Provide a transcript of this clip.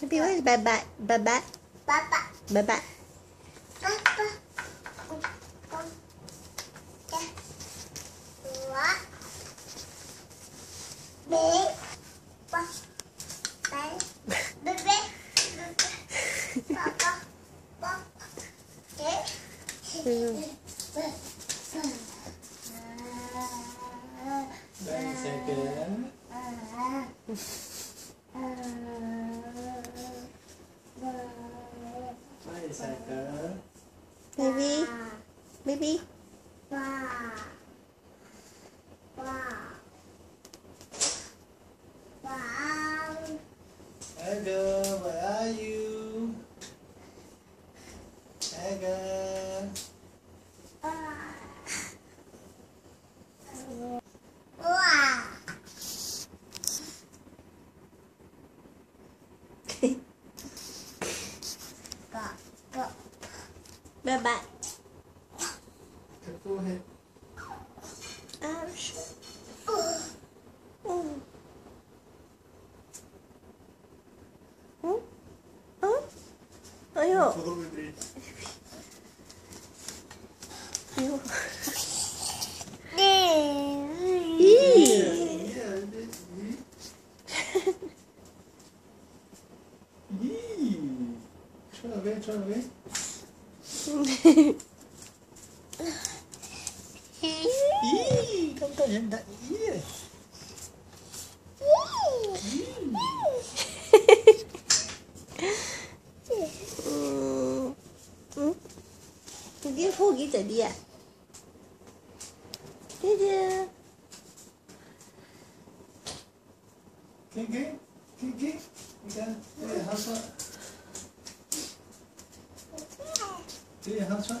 Happy always bye bye bye bye bye bye bye bye. Thank you. is that good? Baby? Baby? 拜拜。啊，是。嗯。嗯。哎呦。哎呦。Okay. 嘿嘿嘿，咦，怎么变成？咦，嗯，嗯，今天铺地咋地啊？听听，听听，听，你看，哎，他说。嘴也上去